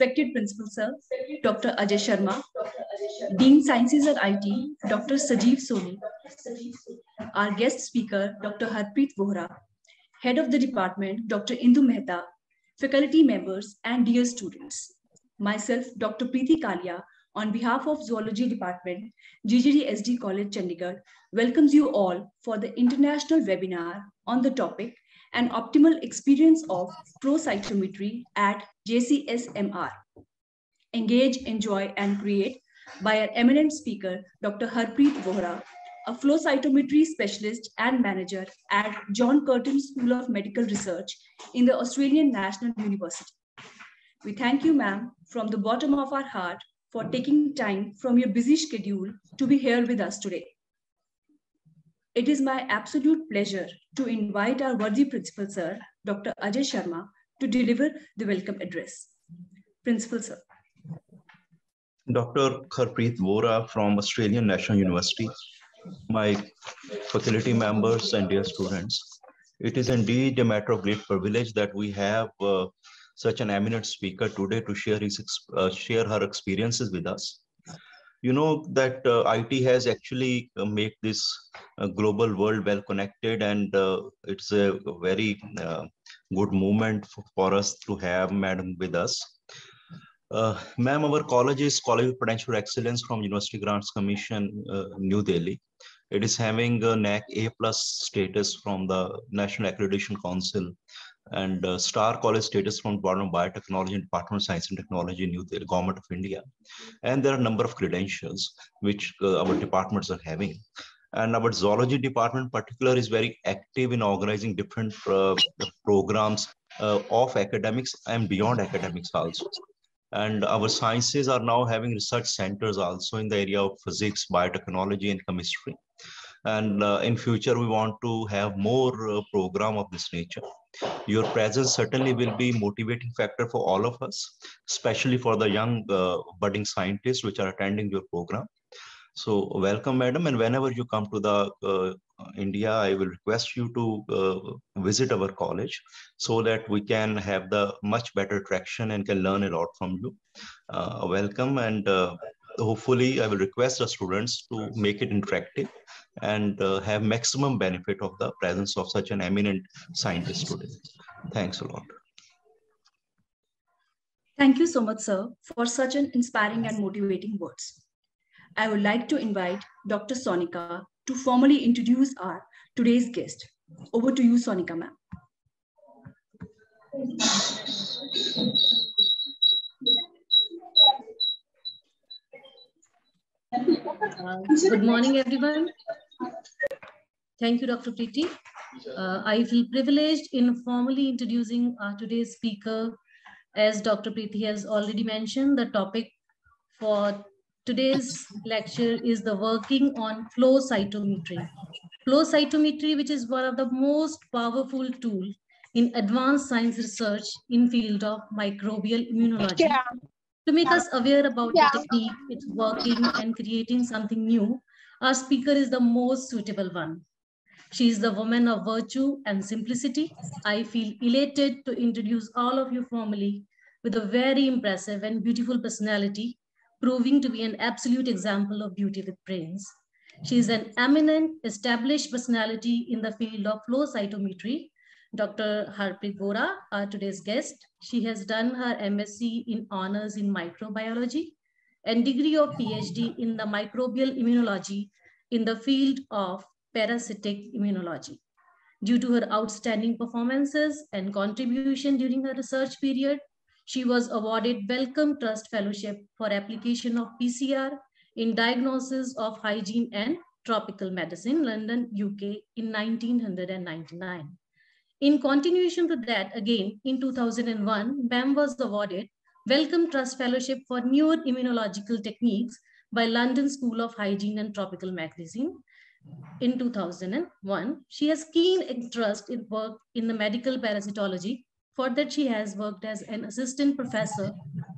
respected Principal Sir, Dr. Ajay Sharma, Dean Sciences at IT, Dr. Sajeev Soni, our guest speaker, Dr. Harpreet Vohra, Head of the Department, Dr. Indu Mehta, faculty members, and dear students. Myself, Dr. Preeti Kalia, on behalf of Zoology Department, GGD College, Chandigarh, welcomes you all for the international webinar on the topic An Optimal Experience of Flow Cytometry at JCSMR. Engage, enjoy, and create by our eminent speaker, Dr. Harpreet Vohra, a flow cytometry specialist and manager at John Curtin School of Medical Research in the Australian National University. We thank you, ma'am, from the bottom of our heart for taking time from your busy schedule to be here with us today. It is my absolute pleasure to invite our worthy principal, sir, Dr. Ajay Sharma, to deliver the welcome address. Principal, sir. Dr. Harpreet Vohra from Australian National University, my faculty members and dear students. It is indeed a matter of great privilege that we have uh, such an eminent speaker today to share his uh, share her experiences with us. You know that uh, IT has actually uh, made this uh, global world well connected, and uh, it's a very good moment for, for, us to have Madam with us. Ma'am, our college is College of Potential Excellence from University Grants Commission, New Delhi. It is having a NAAC A plus status from the National Accreditation Council and uh, star college status from Department of Biotechnology and Department of Science and Technology, New Delhi, Government of India. And there are a number of credentials which uh, our departments are having. And our zoology department in particular is very active in organizing different uh, programs uh, of academics and beyond academics also. And our sciences are now having research centers also in the area of physics, biotechnology, and chemistry and uh, in future we want to have more uh, program of this nature your presence certainly will be motivating factor for all of us especially for the young uh, budding scientists which are attending your program. So welcome madam and whenever you come to the uh, india i will request you to uh, visit our college so that we can have the much better traction and can learn a lot from you. Uh, welcome and hopefully i will request the students to make it interactive and uh, have maximum benefit of the presence of such an eminent scientist today. Thanks a lot. Thank you so much, sir, for such an inspiring and motivating words. I would like to invite Dr. Sonika to formally introduce our today's guest. Over to you, Sonika, ma'am. Uh, good morning, everyone. Thank you, Dr. Preeti. Uh, I feel privileged in formally introducing our today's speaker. As Dr. Preeti has already mentioned, the topic for today's lecture is the working on flow cytometry. Flow cytometry, which is one of the most powerful tools in advanced science research in field of microbial immunology. Yeah to make us aware about yeah. the technique, its working and creating something new, our speaker is the most suitable one. She is the woman of virtue and simplicity. I feel elated to introduce all of you formally with a very impressive and beautiful personality, proving to be an absolute example of beauty with brains. She is an eminent, established personality in the field of flow cytometry Dr. Harpreet Vohra, our today's guest. She has done her MSc in honors in microbiology and degree of PhD in the microbial immunology in the field of parasitic immunology. Due to her outstanding performances and contribution during her research period, she was awarded Wellcome Trust Fellowship for application of PCR in diagnosis of hygiene and tropical medicine, London, UK in 1999. In continuation to that, again, in 2001, BAM was awarded Wellcome Trust Fellowship for Newer Immunological Techniques by London School of Hygiene and Tropical Medicine in 2001. She has keen interest in work in the medical parasitology. For that, she has worked as an assistant professor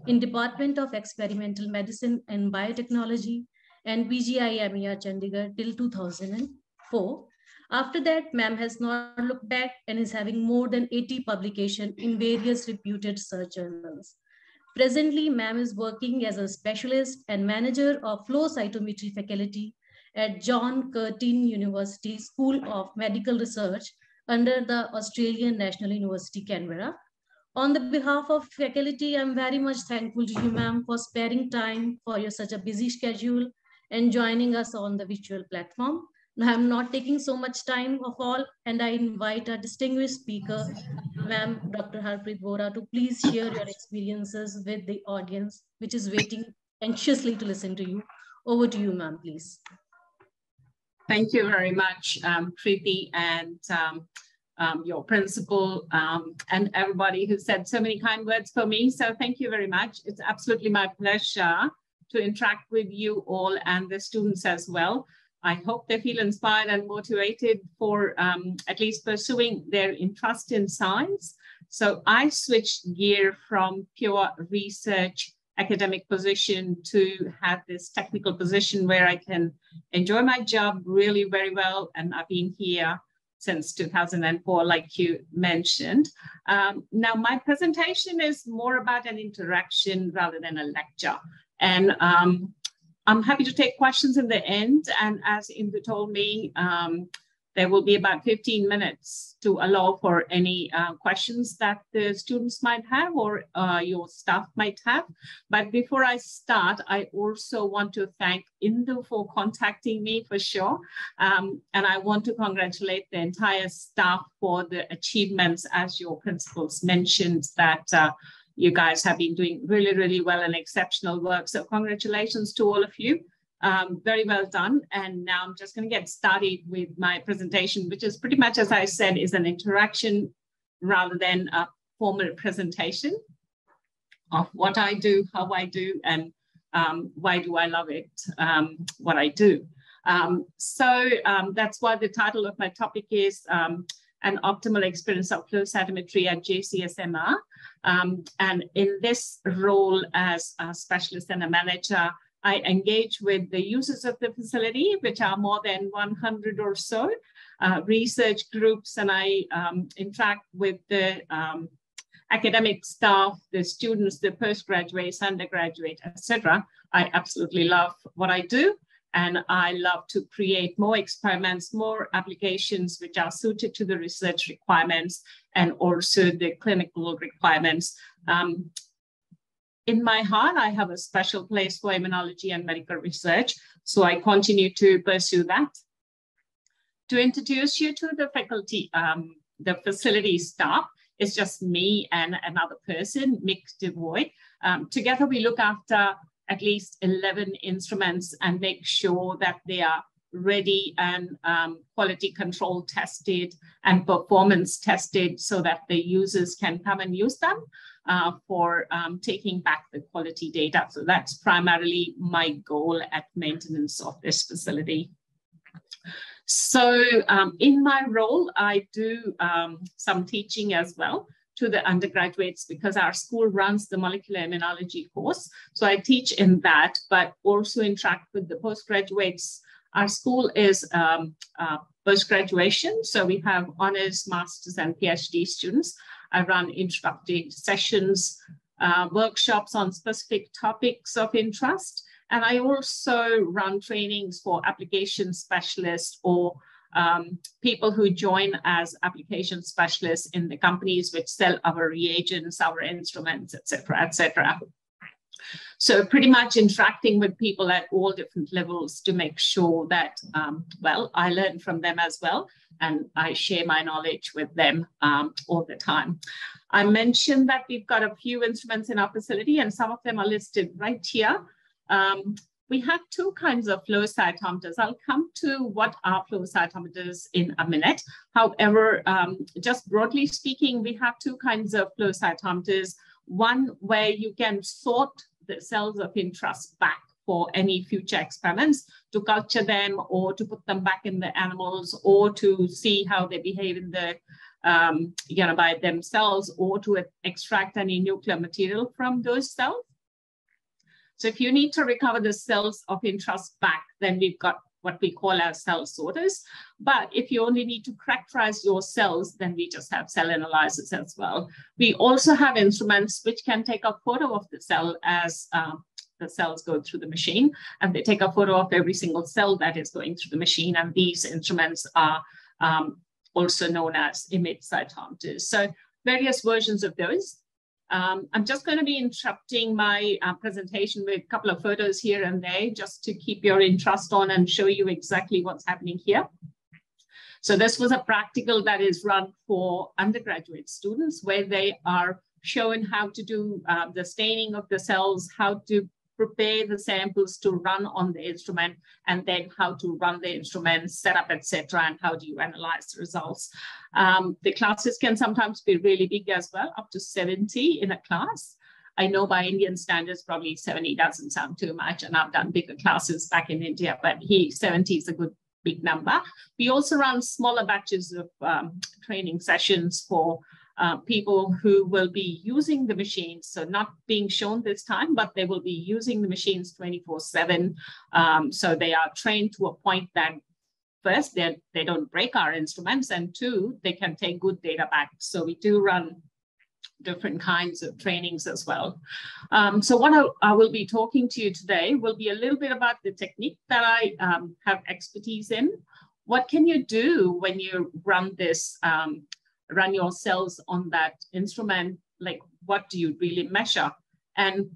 in Department of Experimental Medicine and Biotechnology and PGIMER Chandigarh till 2004 after that, ma'am has not looked back and is having more than 80 publications in various reputed search journals. Presently, ma'am is working as a specialist and manager of flow cytometry faculty at John Curtin University School of Medical Research under the Australian National University, Canberra. On the behalf of faculty, I'm very much thankful to you, ma'am, for sparing time for your such a busy schedule and joining us on the virtual platform. I'm not taking so much time of all, and I invite our distinguished speaker, ma'am, Dr. Harpreet Vohra, to please share your experiences with the audience, which is waiting anxiously to listen to you. Over to you, ma'am, please. Thank you very much, um, Preeti, and um, um, your principal, um, and everybody who said so many kind words for me. So thank you very much. It's absolutely my pleasure to interact with you all and the students as well. I hope they feel inspired and motivated for um, at least pursuing their interest in science. So I switched gear from pure research academic position to have this technical position where I can enjoy my job really very well. And I've been here since 2004, like you mentioned. Um, now, my presentation is more about an interaction rather than a lecture. And um, I'm happy to take questions in the end. And as Indu told me, um, there will be about 15 minutes to allow for any uh, questions that the students might have or uh, your staff might have. But before I start, I also want to thank Indu for contacting me for sure. Um, and I want to congratulate the entire staff for the achievements as your principals mentioned that uh, you guys have been doing really, really well and exceptional work. So congratulations to all of you. Um, very well done. And now I'm just going to get started with my presentation, which is pretty much, as I said, is an interaction rather than a formal presentation of what I do, how I do, and um, why do I love it, um, what I do. Um, so um, that's why the title of my topic is um, an optimal experience of flow cytometry at JCSMR. Um, and in this role as a specialist and a manager, I engage with the users of the facility, which are more than 100 or so, uh, research groups, and I um, interact with the um, academic staff, the students, the postgraduates, undergraduate, etc. I absolutely love what I do. And I love to create more experiments, more applications which are suited to the research requirements and also the clinical requirements. Um, in my heart, I have a special place for immunology and medical research, so I continue to pursue that. To introduce you to the faculty, um, the facility staff, it's just me and another person, Mick DeVoy. Um, together, we look after at least 11 instruments and make sure that they are ready and um, quality control tested and performance tested so that the users can come and use them uh, for um, taking back the quality data. So that's primarily my goal at maintenance of this facility. So um, in my role, I do um, some teaching as well to the undergraduates because our school runs the molecular immunology course. So I teach in that, but also interact with the postgraduates. Our school is um, uh, post-graduation, so we have honors, masters, and PhD students. I run introductory sessions, uh, workshops on specific topics of interest, and I also run trainings for application specialists or um, people who join as application specialists in the companies which sell our reagents, our instruments, etc., etc. So pretty much interacting with people at all different levels to make sure that, um, well, I learn from them as well, and I share my knowledge with them um, all the time. I mentioned that we've got a few instruments in our facility, and some of them are listed right here. Um, we have two kinds of flow cytometers. I'll come to what are flow cytometers in a minute. However, um, just broadly speaking, we have two kinds of flow cytometers. One where you can sort the cells of interest back for any future experiments to culture them or to put them back in the animals or to see how they behave in the um, you know, by themselves or to extract any nuclear material from those cells. So if you need to recover the cells of interest back, then we've got what we call our cell sorters. But if you only need to characterize your cells, then we just have cell analyzers as well. We also have instruments which can take a photo of the cell as um, the cells go through the machine, and they take a photo of every single cell that is going through the machine. And these instruments are um, also known as image cytometers. So various versions of those. Um, I'm just going to be interrupting my uh, presentation with a couple of photos here and there just to keep your interest on and show you exactly what's happening here. So this was a practical that is run for undergraduate students where they are shown how to do uh, the staining of the cells, how to prepare the samples to run on the instrument, and then how to run the instrument, setup, etc., and how do you analyze the results. Um, the classes can sometimes be really big as well, up to 70 in a class. I know by Indian standards, probably 70 doesn't sound too much, and I've done bigger classes back in India, but he 70 is a good big number. We also run smaller batches of um, training sessions for uh, people who will be using the machines. So not being shown this time, but they will be using the machines 24 seven. Um, so they are trained to a point that first, they, they don't break our instruments and two, they can take good data back. So we do run different kinds of trainings as well. Um, so what I, I, will be talking to you today will be a little bit about the technique that I um, have expertise in. What can you do when you run this um, run your cells on that instrument, like what do you really measure? And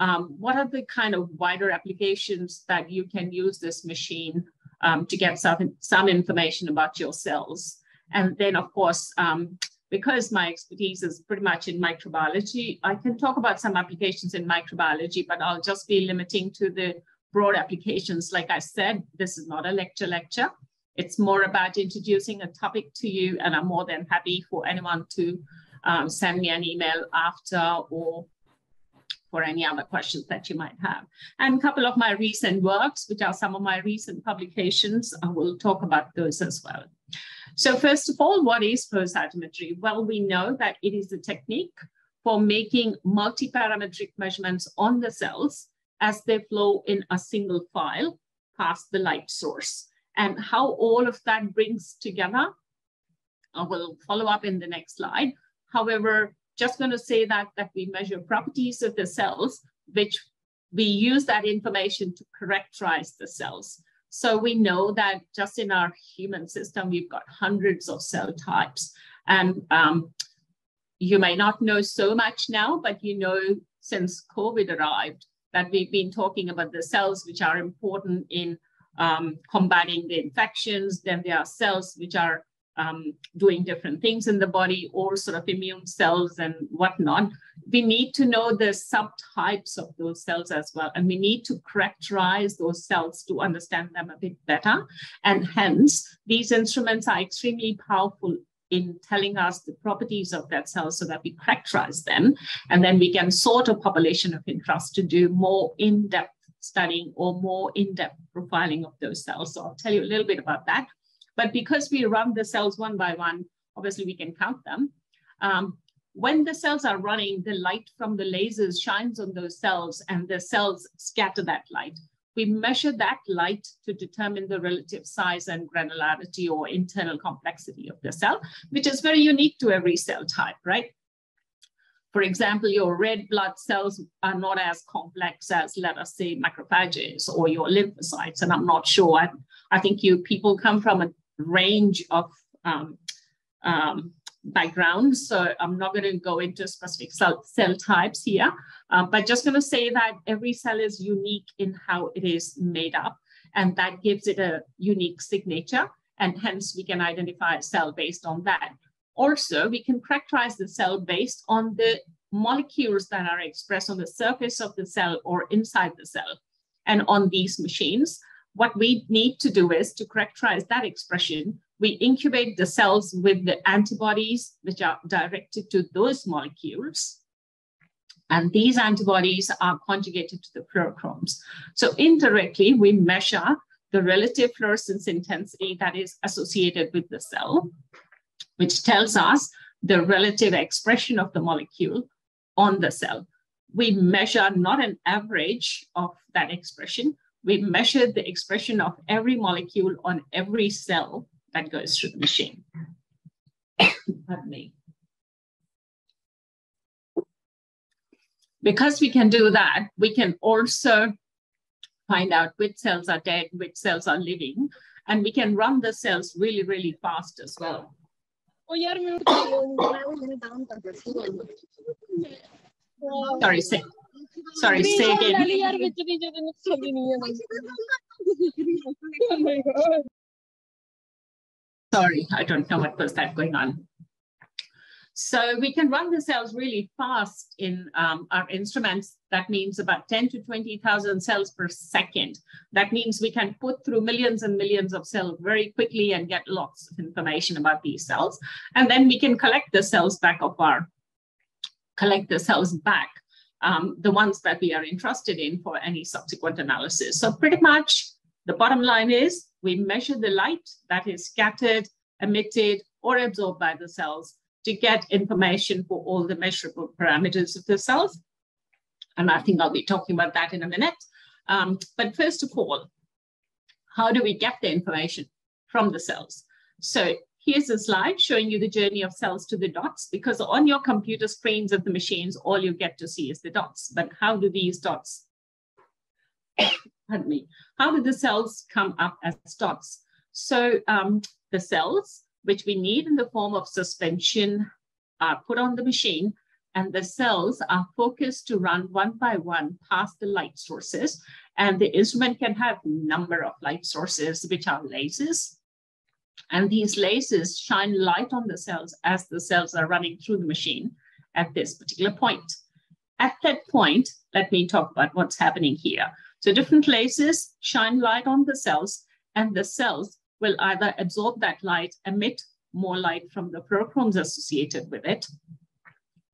um, what are the kind of wider applications that you can use this machine um, to get some, some information about your cells? And then, of course, um, because my expertise is pretty much in microbiology, I can talk about some applications in microbiology, but I'll just be limiting to the broad applications. Like I said, this is not a lecture lecture. It's more about introducing a topic to you, and I'm more than happy for anyone to um, send me an email after or for any other questions that you might have. And a couple of my recent works, which are some of my recent publications, I will talk about those as well. So first of all, what is flow cytometry? Well, we know that it is a technique for making multi-parametric measurements on the cells as they flow in a single file past the light source and how all of that brings together. I will follow up in the next slide. However, just going to say that, that we measure properties of the cells, which we use that information to characterize the cells. So we know that just in our human system, we've got hundreds of cell types. And um, you may not know so much now, but you know since COVID arrived that we've been talking about the cells which are important in um, combating the infections. Then there are cells which are um, doing different things in the body, all sort of immune cells and whatnot. We need to know the subtypes of those cells as well. And we need to characterize those cells to understand them a bit better. And hence, these instruments are extremely powerful in telling us the properties of that cell so that we characterize them. And then we can sort a population of interest to do more in-depth studying or more in-depth profiling of those cells. So I'll tell you a little bit about that. But because we run the cells one by one, obviously we can count them. Um, when the cells are running, the light from the lasers shines on those cells and the cells scatter that light. We measure that light to determine the relative size and granularity or internal complexity of the cell, which is very unique to every cell type, right? For example, your red blood cells are not as complex as, let us say, macrophages or your lymphocytes. And I'm not sure. I, I think you people come from a range of um, um, backgrounds. So I'm not going to go into specific cell, cell types here, um, but just going to say that every cell is unique in how it is made up. And that gives it a unique signature. And hence we can identify a cell based on that. Also, we can characterize the cell based on the molecules that are expressed on the surface of the cell or inside the cell. And on these machines, what we need to do is to characterize that expression, we incubate the cells with the antibodies which are directed to those molecules. And these antibodies are conjugated to the fluorochromes. So indirectly, we measure the relative fluorescence intensity that is associated with the cell which tells us the relative expression of the molecule on the cell. We measure not an average of that expression, we measure the expression of every molecule on every cell that goes through the machine. Pardon me. Because we can do that, we can also find out which cells are dead, which cells are living, and we can run the cells really, really fast as well. Sorry, say, sorry, say again. Sorry, I don't know what was that going on. So we can run the cells really fast in um, our instruments. That means about 10 to 20,000 cells per second. That means we can put through millions and millions of cells very quickly and get lots of information about these cells. And then we can collect the cells back of our, collect the cells back, um, the ones that we are interested in for any subsequent analysis. So pretty much the bottom line is we measure the light that is scattered, emitted, or absorbed by the cells to get information for all the measurable parameters of the cells. And I think I'll be talking about that in a minute. Um, but first of all, how do we get the information from the cells? So here's a slide showing you the journey of cells to the dots, because on your computer screens of the machines, all you get to see is the dots. But how do these dots, pardon me, how do the cells come up as dots? So um, the cells which we need in the form of suspension are put on the machine and the cells are focused to run one by one past the light sources. And the instrument can have number of light sources, which are lasers. And these lasers shine light on the cells as the cells are running through the machine at this particular point. At that point, let me talk about what's happening here. So different lasers shine light on the cells and the cells will either absorb that light, emit more light from the photons associated with it,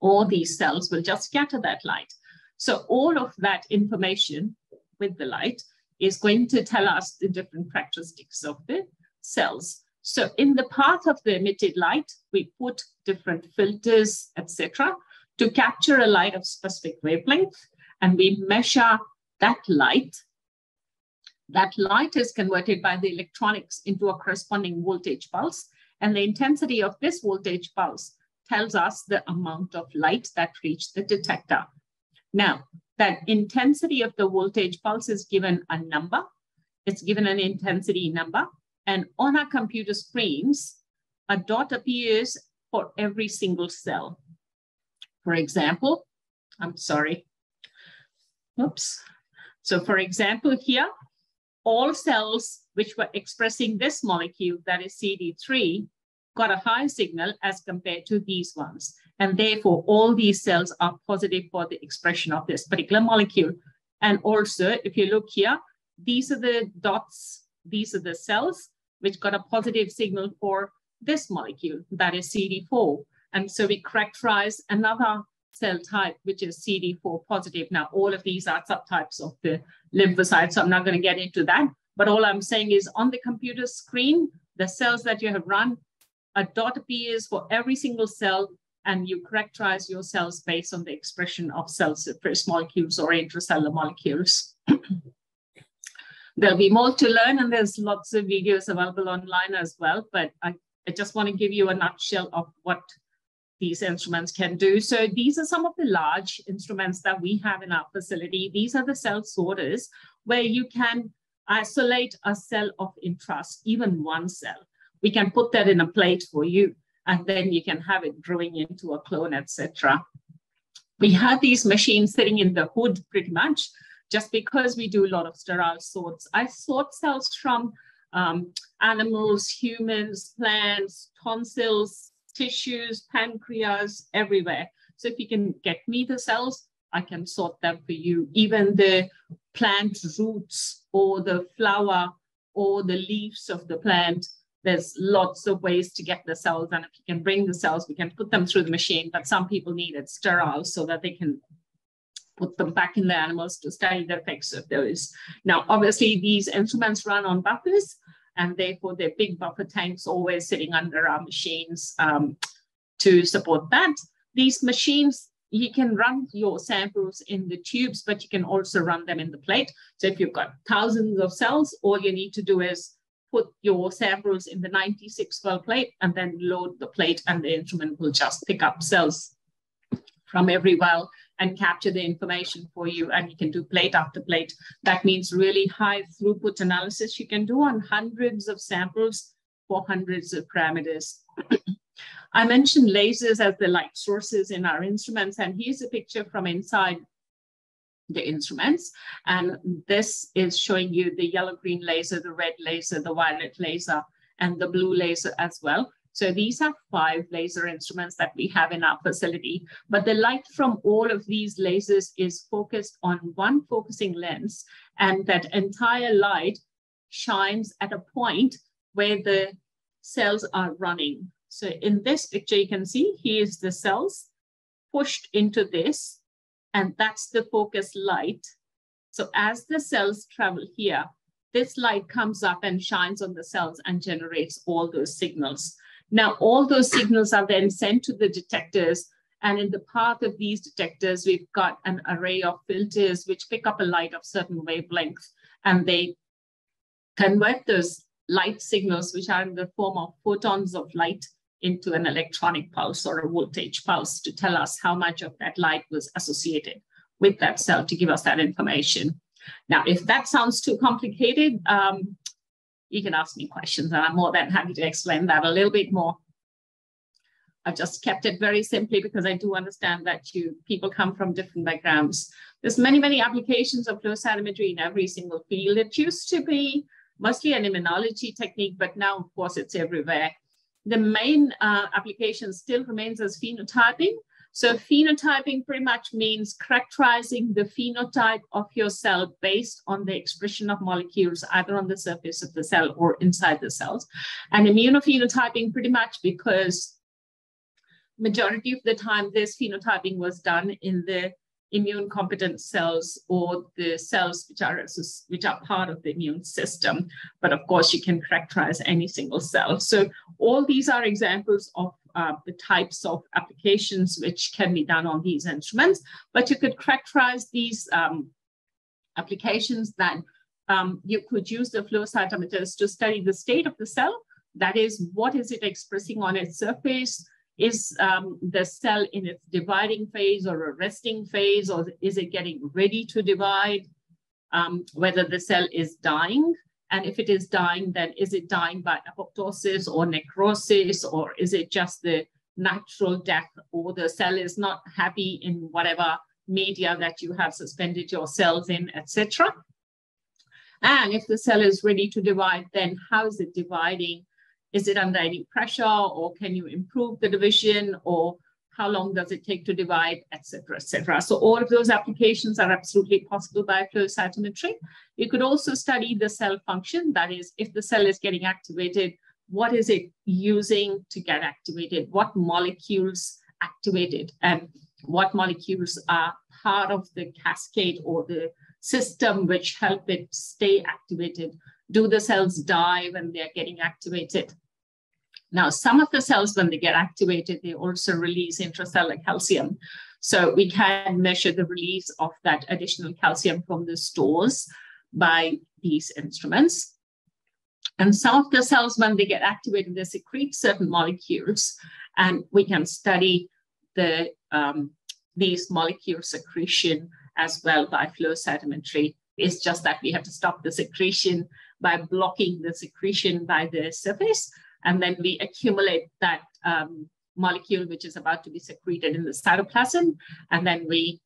or these cells will just scatter that light. So all of that information with the light is going to tell us the different characteristics of the cells. So in the path of the emitted light, we put different filters, etc., to capture a light of specific wavelength, and we measure that light that light is converted by the electronics into a corresponding voltage pulse. And the intensity of this voltage pulse tells us the amount of light that reached the detector. Now, that intensity of the voltage pulse is given a number. It's given an intensity number. And on our computer screens, a dot appears for every single cell. For example, I'm sorry. Oops. So for example, here, all cells which were expressing this molecule, that is CD3, got a high signal as compared to these ones. And therefore, all these cells are positive for the expression of this particular molecule. And also, if you look here, these are the dots, these are the cells which got a positive signal for this molecule, that is CD4. And so we characterize another cell type, which is CD4 positive. Now, all of these are subtypes of the lymphocytes, so I'm not going to get into that. But all I'm saying is on the computer screen, the cells that you have run, a dot appears for every single cell, and you characterize your cells based on the expression of cell surface molecules or intracellular molecules. There'll be more to learn, and there's lots of videos available online as well. But I, I just want to give you a nutshell of what these instruments can do. So these are some of the large instruments that we have in our facility. These are the cell sorters where you can isolate a cell of interest, even one cell. We can put that in a plate for you, and then you can have it growing into a clone, etc. We have these machines sitting in the hood pretty much, just because we do a lot of sterile sorts. I sort cells from um, animals, humans, plants, tonsils, tissues, pancreas, everywhere. So if you can get me the cells, I can sort them for you. Even the plant roots or the flower or the leaves of the plant, there's lots of ways to get the cells. And if you can bring the cells, we can put them through the machine, but some people need it sterile so that they can put them back in the animals to study the effects of those. Now, obviously, these instruments run on buffers, and therefore they're big buffer tanks always sitting under our machines um, to support that. These machines you can run your samples in the tubes, but you can also run them in the plate. So if you've got thousands of cells, all you need to do is put your samples in the 96 well plate and then load the plate and the instrument will just pick up cells from every well and capture the information for you and you can do plate after plate. That means really high throughput analysis you can do on hundreds of samples for hundreds of parameters. I mentioned lasers as the light sources in our instruments, and here's a picture from inside the instruments. And this is showing you the yellow-green laser, the red laser, the violet laser, and the blue laser as well. So these are five laser instruments that we have in our facility, but the light from all of these lasers is focused on one focusing lens, and that entire light shines at a point where the cells are running. So in this picture, you can see here's the cells pushed into this, and that's the focus light. So as the cells travel here, this light comes up and shines on the cells and generates all those signals. Now, all those signals are then sent to the detectors. And in the path of these detectors, we've got an array of filters which pick up a light of certain wavelength and they convert those light signals, which are in the form of photons of light, into an electronic pulse or a voltage pulse to tell us how much of that light was associated with that cell to give us that information. Now, if that sounds too complicated, um, you can ask me questions and I'm more than happy to explain that a little bit more. I've just kept it very simply because I do understand that you people come from different backgrounds. There's many, many applications of flow cytometry in every single field. It used to be mostly an immunology technique, but now, of course, it's everywhere the main uh, application still remains as phenotyping. So phenotyping pretty much means characterizing the phenotype of your cell based on the expression of molecules either on the surface of the cell or inside the cells. And immunophenotyping pretty much because majority of the time this phenotyping was done in the immune competent cells or the cells which are which are part of the immune system. But of course you can characterize any single cell. So all these are examples of uh, the types of applications which can be done on these instruments. But you could characterize these um, applications that um, you could use the flow cytometers to study the state of the cell. That is what is it expressing on its surface is um, the cell in its dividing phase or a resting phase, or is it getting ready to divide? Um, whether the cell is dying, and if it is dying, then is it dying by apoptosis or necrosis, or is it just the natural death, or the cell is not happy in whatever media that you have suspended your cells in, etc. And if the cell is ready to divide, then how is it dividing? Is it under any pressure or can you improve the division or how long does it take to divide, et cetera, et cetera. So all of those applications are absolutely possible by flow cytometry. You could also study the cell function. That is, if the cell is getting activated, what is it using to get activated? What molecules activated and what molecules are part of the cascade or the system which help it stay activated do the cells die when they're getting activated? Now, some of the cells, when they get activated, they also release intracellular calcium. So we can measure the release of that additional calcium from the stores by these instruments. And some of the cells, when they get activated, they secrete certain molecules, and we can study the um, these molecule secretion as well by flow cytometry. It's just that we have to stop the secretion by blocking the secretion by the surface. And then we accumulate that um, molecule, which is about to be secreted in the cytoplasm. And then we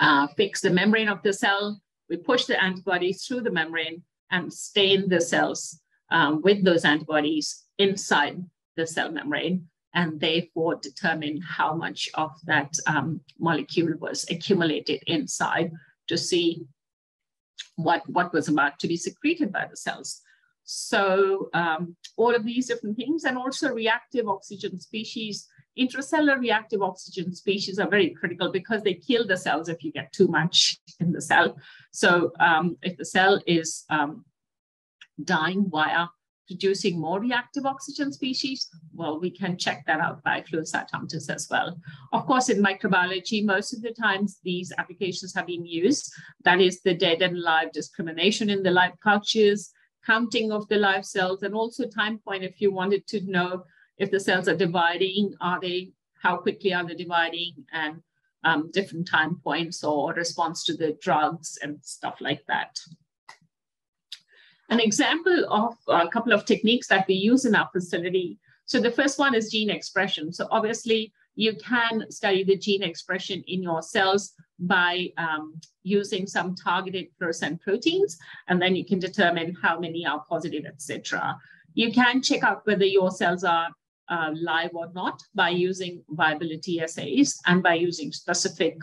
uh, fix the membrane of the cell. We push the antibodies through the membrane and stain the cells um, with those antibodies inside the cell membrane and therefore determine how much of that um, molecule was accumulated inside to see what, what was about to be secreted by the cells. So um, all of these different things and also reactive oxygen species, intracellular reactive oxygen species are very critical because they kill the cells if you get too much in the cell. So um, if the cell is um, dying via producing more reactive oxygen species? Well, we can check that out by flow cytometers as well. Of course, in microbiology, most of the times these applications have been used. That is the dead and live discrimination in the live cultures, counting of the live cells, and also time point if you wanted to know if the cells are dividing, are they, how quickly are they dividing, and um, different time points or response to the drugs and stuff like that. An example of a couple of techniques that we use in our facility. So the first one is gene expression. So obviously you can study the gene expression in your cells by um, using some targeted fluorescent proteins, and then you can determine how many are positive, etc. You can check out whether your cells are uh, live or not by using viability assays and by using specific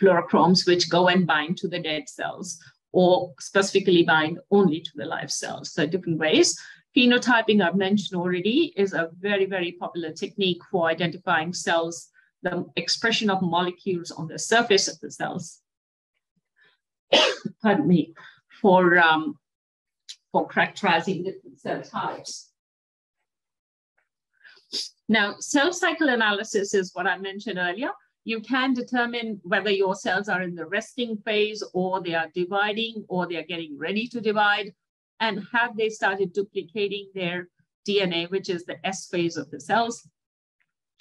fluorochromes which go and bind to the dead cells or specifically bind only to the live cells. So different ways. Phenotyping I've mentioned already is a very, very popular technique for identifying cells, the expression of molecules on the surface of the cells. Pardon me, for, um, for characterizing different cell types. Now, cell cycle analysis is what I mentioned earlier. You can determine whether your cells are in the resting phase or they are dividing or they are getting ready to divide and have they started duplicating their DNA, which is the S phase of the cells.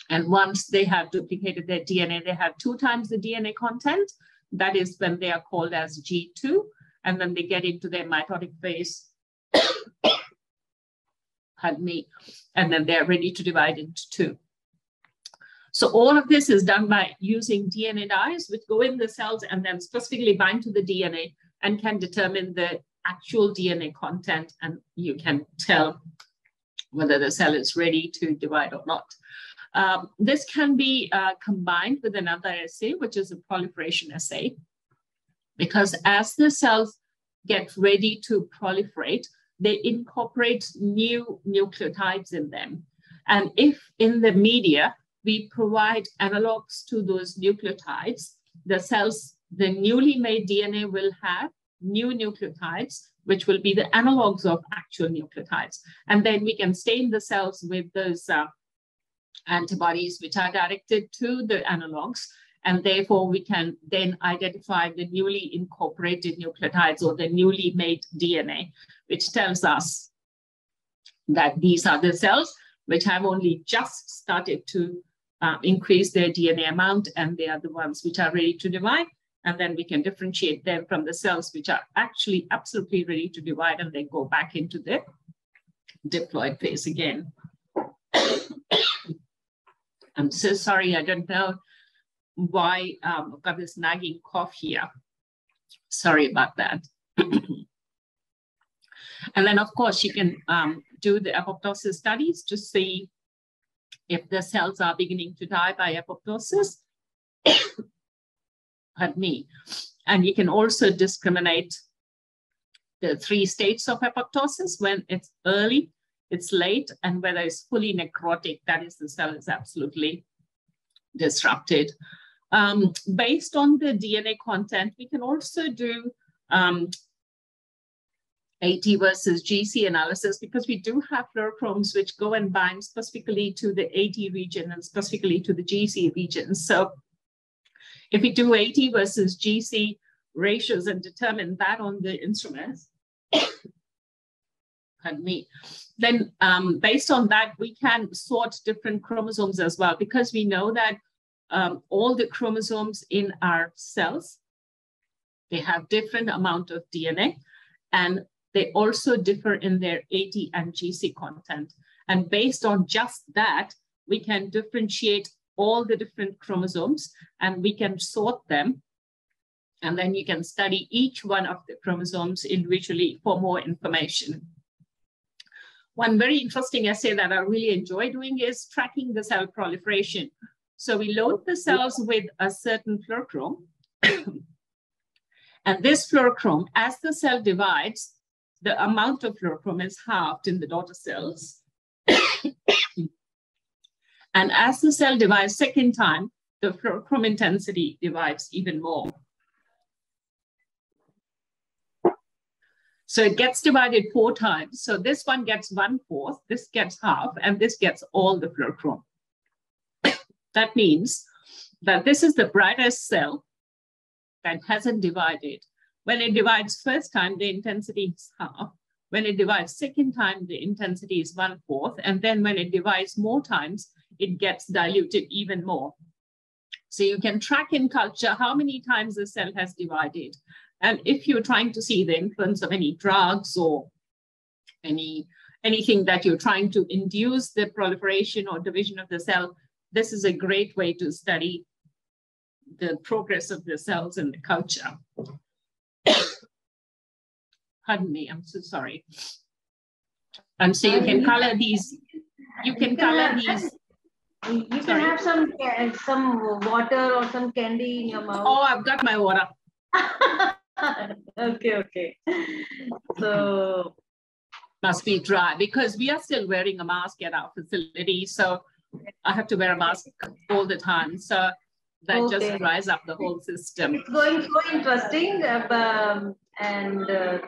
And once they have duplicated their DNA, they have two times the DNA content. That is when they are called as G2. And then they get into their mitotic phase pardon me, and then they're ready to divide into two. So all of this is done by using DNA dyes, which go in the cells and then specifically bind to the DNA and can determine the actual DNA content, and you can tell whether the cell is ready to divide or not. Um, this can be uh, combined with another assay, which is a proliferation assay, because as the cells get ready to proliferate, they incorporate new nucleotides in them. And if in the media we provide analogs to those nucleotides, the cells, the newly made DNA will have new nucleotides, which will be the analogs of actual nucleotides. And then we can stain the cells with those uh, antibodies which are directed to the analogs and therefore, we can then identify the newly incorporated nucleotides or the newly made DNA, which tells us that these are the cells which have only just started to uh, increase their DNA amount, and they are the ones which are ready to divide. And then we can differentiate them from the cells which are actually absolutely ready to divide and then go back into the diploid phase again. I'm so sorry, I don't know why um, I've got this nagging cough here. Sorry about that. and then, of course, you can um, do the apoptosis studies to see if the cells are beginning to die by apoptosis. Pardon me. And you can also discriminate the three states of apoptosis when it's early, it's late, and whether it's fully necrotic, that is, the cell is absolutely disrupted. Um, based on the DNA content, we can also do um, AT versus GC analysis because we do have fluorochromes which go and bind specifically to the AT region and specifically to the GC region. So if we do AT versus GC ratios and determine that on the instruments, pardon me, then um, based on that, we can sort different chromosomes as well because we know that um, all the chromosomes in our cells. They have different amount of DNA and they also differ in their AT and GC content. And based on just that, we can differentiate all the different chromosomes and we can sort them. And then you can study each one of the chromosomes individually for more information. One very interesting assay that I really enjoy doing is tracking the cell proliferation. So we load the cells with a certain fluorochrome. and this fluorochrome, as the cell divides, the amount of fluorochrome is halved in the daughter cells. and as the cell divides second time, the fluorochrome intensity divides even more. So it gets divided four times. So this one gets one fourth, this gets half, and this gets all the fluorochrome. that means that this is the brightest cell that hasn't divided. When it divides first time, the intensity is half. When it divides second time, the intensity is one fourth. And then when it divides more times, it gets diluted even more. So you can track in culture how many times the cell has divided. And if you're trying to see the influence of any drugs or any anything that you're trying to induce the proliferation or division of the cell, this is a great way to study the progress of the cells in the culture. Pardon me, I'm so sorry. And so you can color these, you can color these. You can sorry. have some some water or some candy in your mouth. Oh, I've got my water. okay, okay. So must be dry because we are still wearing a mask at our facility. So I have to wear a mask all the time. So that okay. just dries up the whole system. It's going so interesting. Uh, um, and uh,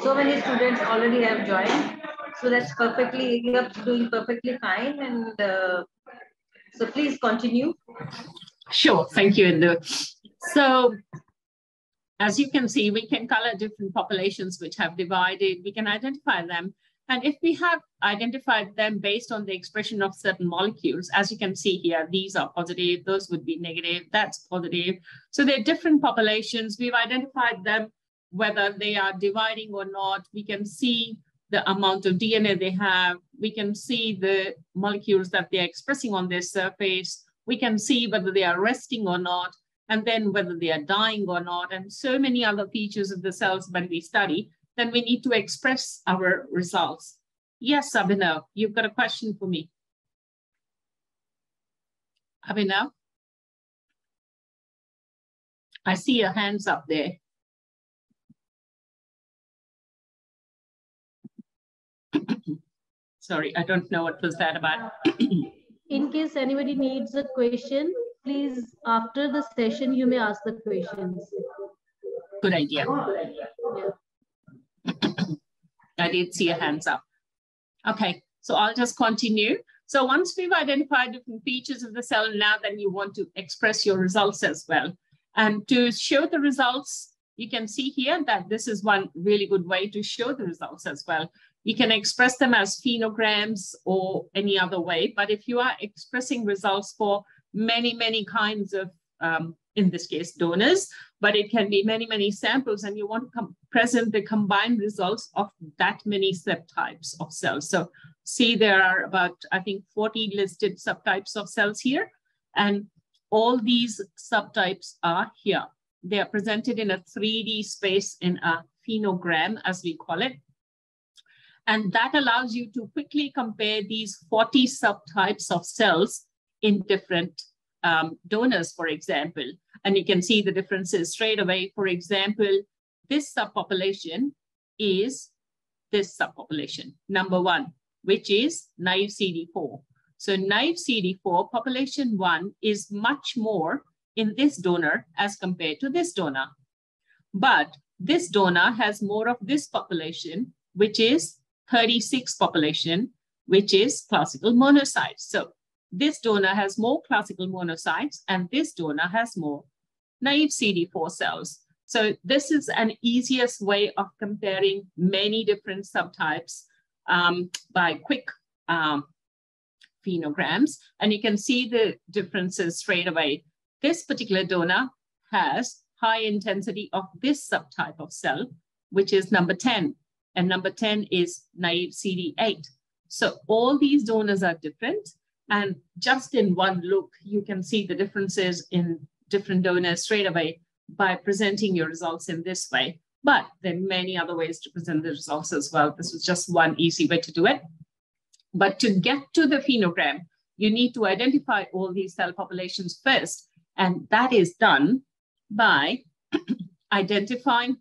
so many students already have joined. So that's perfectly, you're doing perfectly fine. And uh, so please continue. Sure, thank you, Indu. So as you can see, we can color different populations which have divided. We can identify them. And if we have identified them based on the expression of certain molecules, as you can see here, these are positive, those would be negative, that's positive. So they're different populations. We've identified them whether they are dividing or not. We can see the amount of DNA they have. We can see the molecules that they're expressing on their surface. We can see whether they are resting or not, and then whether they are dying or not, and so many other features of the cells when we study, then we need to express our results. Yes, Abhinav, you've got a question for me. Abhinav? I see your hands up there. Sorry, I don't know what was that about. In case anybody needs a question, please, after the session, you may ask the questions. Good idea. Yeah. I did see a hands up. Okay, so I'll just continue. So once we've identified different features of the cell, now then you want to express your results as well. And to show the results, you can see here that this is one really good way to show the results as well. You can express them as phenograms or any other way, but if you are expressing results for many, many kinds of, um, in this case, donors, but it can be many, many samples, and you want to present the combined results of that many subtypes of cells. So see, there are about, I think, 40 listed subtypes of cells here, and all these subtypes are here. They are presented in a 3D space in a phenogram, as we call it. And that allows you to quickly compare these 40 subtypes of cells in different um, donors, for example. And you can see the differences straight away. For example, this subpopulation is this subpopulation, number one, which is naive CD4. So naive CD4 population one is much more in this donor as compared to this donor. But this donor has more of this population, which is 36 population, which is classical monocytes. So this donor has more classical monocytes and this donor has more naive CD4 cells. So this is an easiest way of comparing many different subtypes um, by quick um, phenograms. And you can see the differences straight away. This particular donor has high intensity of this subtype of cell, which is number 10 and number 10 is naive CD8. So all these donors are different. And just in one look, you can see the differences in different donors straight away by presenting your results in this way. But there are many other ways to present the results as well. This was just one easy way to do it. But to get to the phenogram, you need to identify all these cell populations first. And that is done by identifying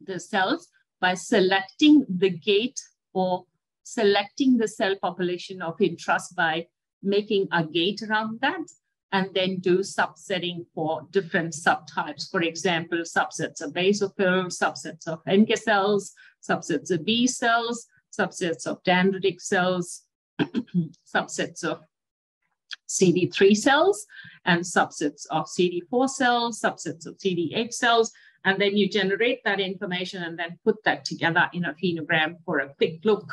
the cells by selecting the gate or selecting the cell population of interest by making a gate around that. and then do subsetting for different subtypes. For example, subsets of basophils, subsets of NK cells, subsets of B cells, subsets of dendritic cells, subsets of CD3 cells, and subsets of CD4 cells, subsets of CD8 cells, and then you generate that information and then put that together in a phenogram for a quick look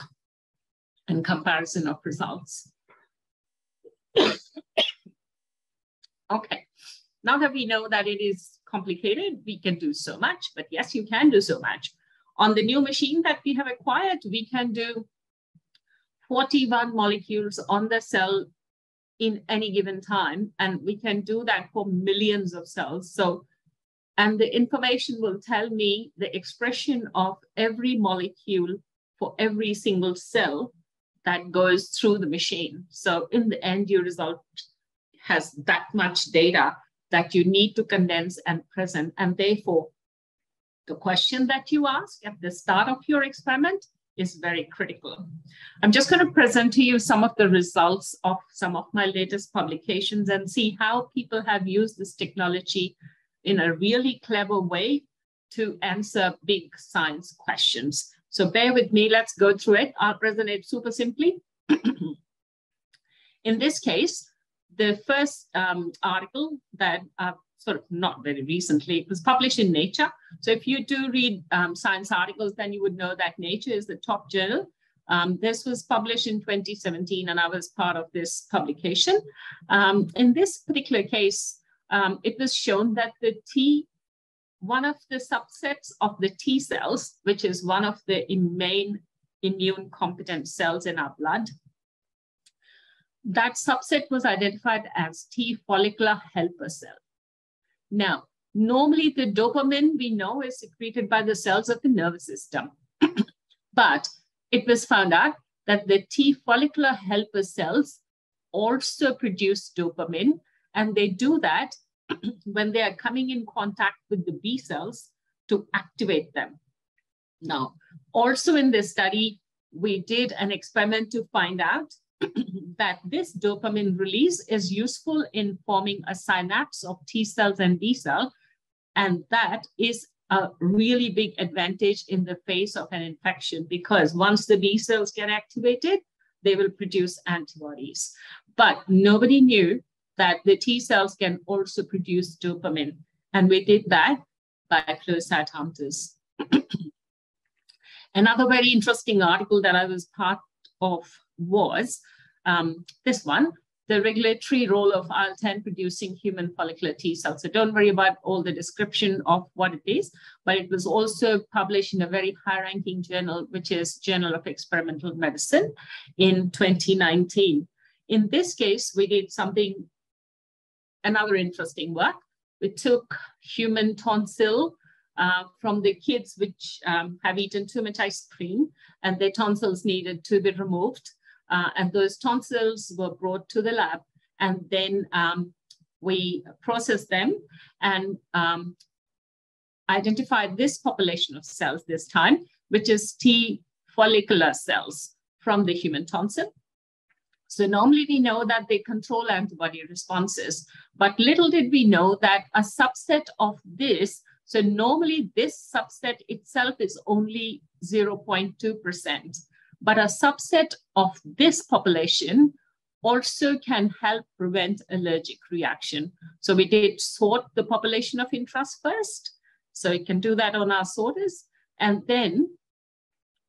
and comparison of results. okay, now that we know that it is complicated, we can do so much, but yes, you can do so much. On the new machine that we have acquired, we can do 41 molecules on the cell in any given time, and we can do that for millions of cells. So, and the information will tell me the expression of every molecule for every single cell that goes through the machine. So in the end, your result has that much data that you need to condense and present. And therefore, the question that you ask at the start of your experiment is very critical. I'm just going to present to you some of the results of some of my latest publications and see how people have used this technology in a really clever way to answer big science questions. So bear with me, let's go through it. I'll present it super simply. in this case, the first um, article that uh, sort of not very recently, it was published in Nature. So if you do read um, science articles, then you would know that Nature is the top journal. Um, this was published in 2017, and I was part of this publication. Um, in this particular case, um, it was shown that the T, one of the subsets of the T cells, which is one of the main immune competent cells in our blood, that subset was identified as T follicular helper cell. Now, normally the dopamine we know is secreted by the cells of the nervous system. but it was found out that the T follicular helper cells also produce dopamine, and they do that when they are coming in contact with the B cells to activate them. Now, also in this study, we did an experiment to find out that this dopamine release is useful in forming a synapse of T cells and B cell. And that is a really big advantage in the face of an infection because once the B cells get activated, they will produce antibodies. But nobody knew that the T cells can also produce dopamine. And we did that by flow cytometers. Another very interesting article that I was part of was um, this one, the regulatory role of IL-10 producing human follicular T cells. So don't worry about all the description of what it is, but it was also published in a very high-ranking journal, which is Journal of Experimental Medicine in 2019. In this case, we did something, another interesting work. We took human tonsil uh, from the kids which um, have eaten too much ice cream and their tonsils needed to be removed. Uh, and those tonsils were brought to the lab and then um, we processed them and um, identified this population of cells this time, which is T follicular cells from the human tonsil. So normally we know that they control antibody responses, but little did we know that a subset of this, so normally this subset itself is only 0.2%. But a subset of this population also can help prevent allergic reaction. So we did sort the population of interest first. So we can do that on our sorters. And then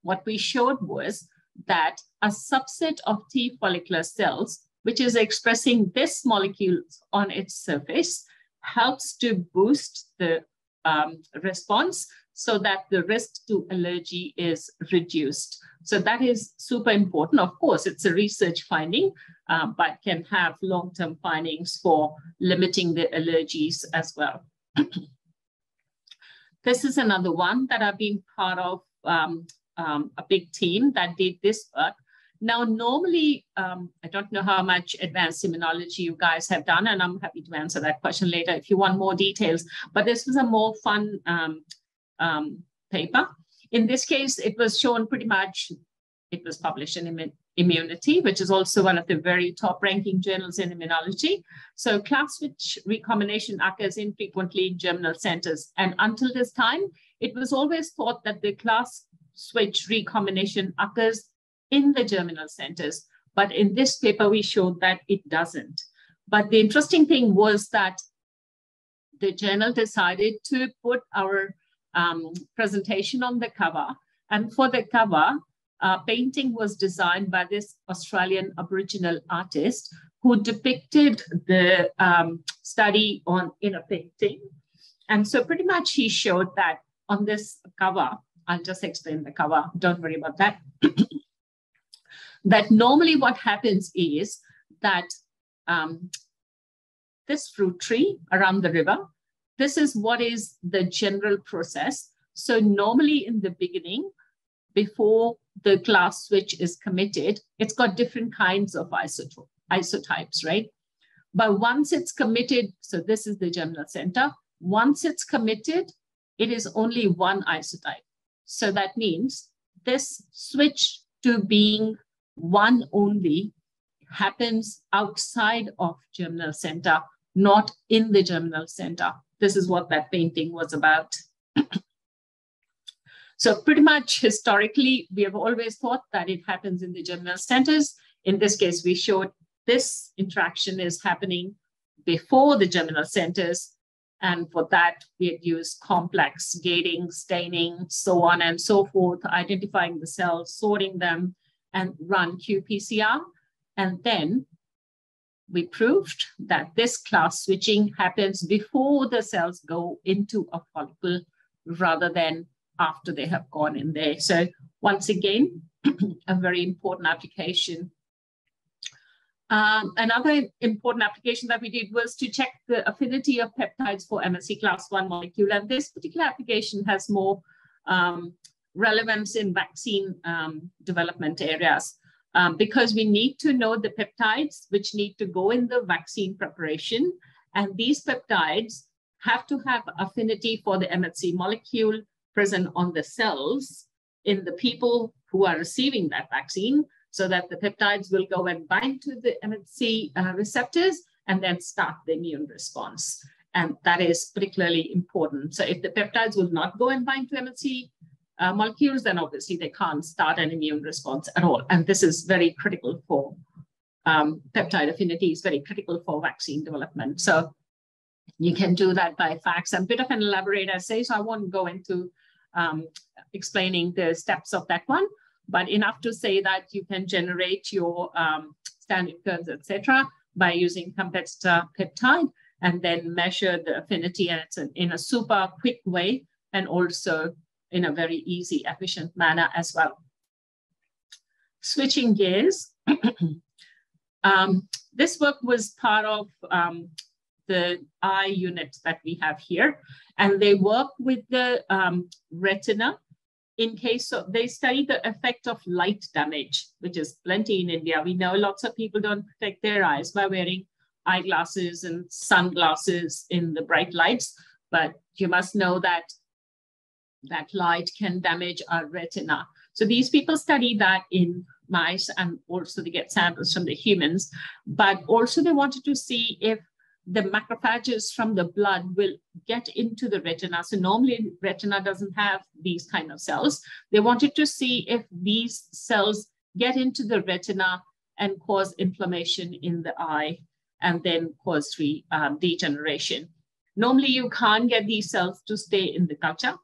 what we showed was that a subset of T follicular cells, which is expressing this molecule on its surface, helps to boost the um, response so that the risk to allergy is reduced. So that is super important. Of course, it's a research finding, uh, but can have long-term findings for limiting the allergies as well. this is another one that I've been part of um, um, a big team that did this work. Now, normally, um, I don't know how much advanced immunology you guys have done, and I'm happy to answer that question later if you want more details. But this was a more fun um, um, paper. In this case, it was shown pretty much it was published in Immunity, which is also one of the very top ranking journals in immunology. So class switch recombination occurs infrequently in germinal centers. And until this time, it was always thought that the class switch recombination occurs in the germinal centers. But in this paper, we showed that it doesn't. But the interesting thing was that the journal decided to put our um, presentation on the cover. And for the cover, a painting was designed by this Australian Aboriginal artist who depicted the um, study on in a painting. And so pretty much he showed that on this cover, I'll just explain the cover, don't worry about that. that normally what happens is that um, this fruit tree around the river, this is what is the general process. So normally in the beginning, before the class switch is committed, it's got different kinds of isotope, isotypes, right? But once it's committed, so this is the germinal center, once it's committed, it is only one isotype. So that means this switch to being one only happens outside of germinal center, not in the germinal center. This is what that painting was about. so pretty much historically, we have always thought that it happens in the germinal centers. In this case, we showed this interaction is happening before the germinal centers. And for that, we had used complex gating, staining, so on and so forth, identifying the cells, sorting them, and run qPCR. And then we proved that this class switching happens before the cells go into a follicle rather than after they have gone in there. So once again, a very important application. Um, another important application that we did was to check the affinity of peptides for MHC class 1 molecule. And this particular application has more um, relevance in vaccine um, development areas um, because we need to know the peptides which need to go in the vaccine preparation. And these peptides have to have affinity for the MHC molecule present on the cells in the people who are receiving that vaccine so that the peptides will go and bind to the MHC uh, receptors and then start the immune response. And that is particularly important. So if the peptides will not go and bind to MHC uh, molecules, then obviously they can't start an immune response at all. And this is very critical for um, peptide affinity is very critical for vaccine development. So you can do that by FACS. I'm a bit of an elaborate assay, so I won't go into um, explaining the steps of that one, but enough to say that you can generate your um, standard curves, etc., by using competitor peptide and then measure the affinity and it's in a super quick way and also in a very easy, efficient manner as well. Switching gears, um, this work was part of um, the eye unit that we have here, and they work with the um, retina in case of, they study the effect of light damage, which is plenty in India. We know lots of people don't protect their eyes by wearing eyeglasses and sunglasses in the bright lights, but you must know that that light can damage our retina. So these people study that in mice and also they get samples from the humans, but also they wanted to see if the macrophages from the blood will get into the retina. So normally retina doesn't have these kind of cells. They wanted to see if these cells get into the retina and cause inflammation in the eye and then cause re, um, degeneration. Normally you can't get these cells to stay in the culture.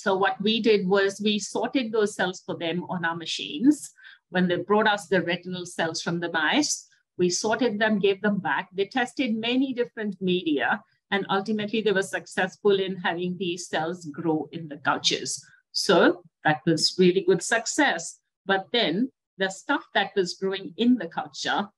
So what we did was we sorted those cells for them on our machines. When they brought us the retinal cells from the mice, we sorted them, gave them back. They tested many different media, and ultimately they were successful in having these cells grow in the cultures. So that was really good success. But then the stuff that was growing in the culture,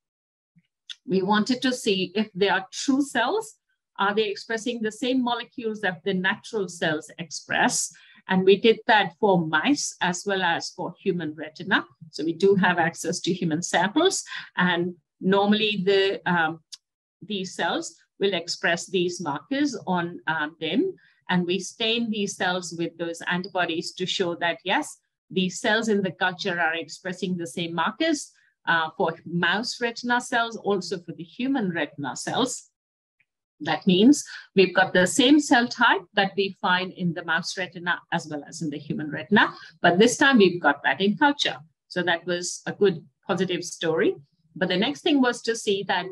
we wanted to see if they are true cells. Are they expressing the same molecules that the natural cells express? And we did that for mice as well as for human retina. So we do have access to human samples. And normally the um, these cells will express these markers on um, them. And we stain these cells with those antibodies to show that, yes, these cells in the culture are expressing the same markers uh, for mouse retina cells, also for the human retina cells. That means we've got the same cell type that we find in the mouse retina as well as in the human retina, but this time we've got that in culture. So that was a good positive story. But the next thing was to see that,